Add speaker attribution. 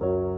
Speaker 1: Bye.